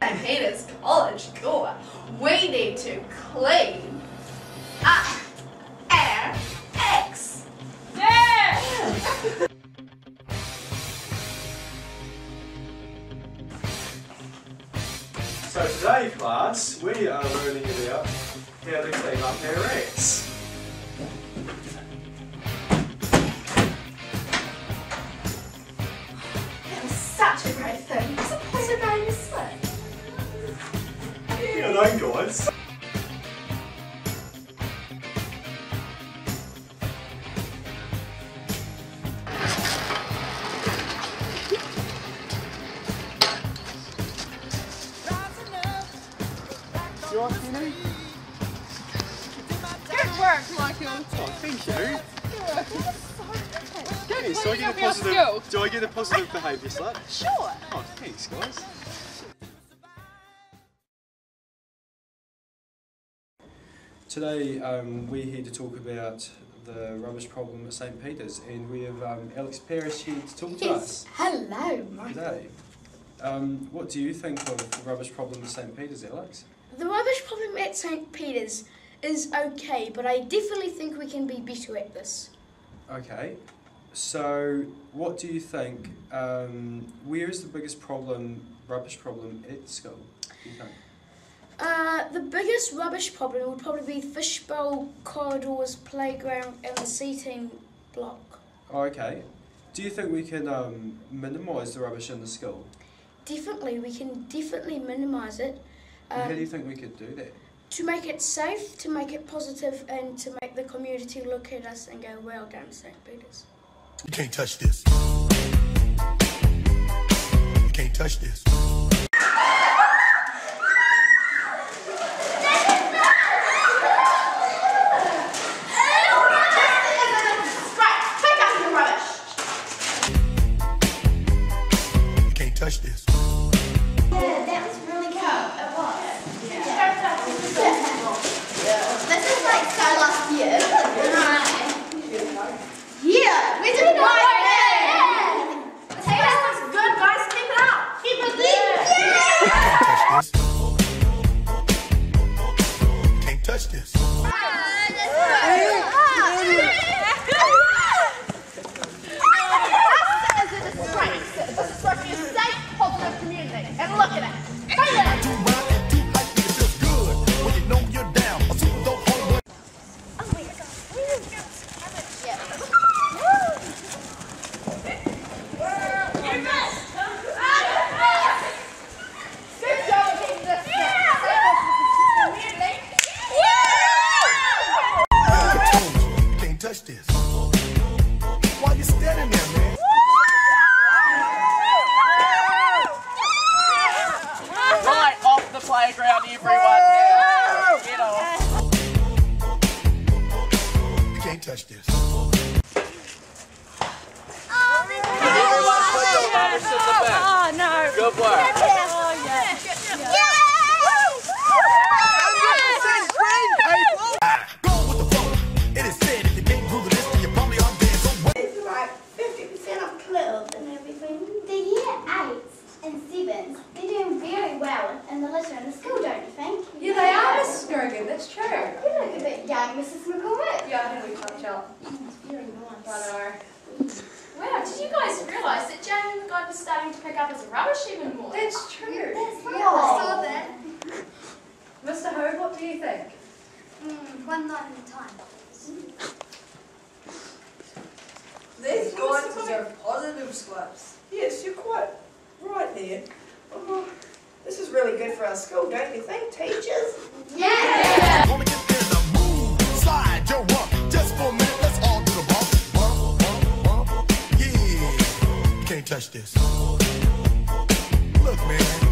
St. Peter's College Gore, we need to clean up our X. Yeah! So today, class, we are learning about how to clean up our X. You all right, Penny? Good work, Michael. Oh, thank you. Okay, so I Well, get a you got positive. Do I get a positive behaviour slap? Sure. Oh, thanks, guys. Today, um, we're here to talk about the rubbish problem at St. Peter's, and we have um, Alex Parrish here to talk to us Hello, Michael. today. Um, what do you think of the rubbish problem at St. Peter's, Alex? The rubbish problem at St. Peter's is okay, but I definitely think we can be better at this. Okay, so what do you think? Um, where is the biggest problem, rubbish problem at school? Do you think? Uh, the biggest rubbish problem would probably be fishbowl corridors, playground, and the seating block. Oh, okay. Do you think we can um, minimise the rubbish in the school? Definitely, we can definitely minimise it And how do you um, think we could do that? to make it safe, to make it positive, and to make the community look at us and go, well done, St. Peter's. You can't touch this. You can't touch this. Right, pick up your rubbish. You can't touch this. Everyone. Now. You can't touch this. Pick up his rubbish even more? That's true. That's Yeah, right. I saw that. Mr. Ho, what do you think? Mm, one night at a time. These guys deserve positive slaps. Yes, you're quite right there. Oh, this is really good for our school, don't you think, teachers? Wanna get in the mood? Slide your rump. Just for a minute, let's all do the bump. Bump, bump, bump. Yeah. Touch this man.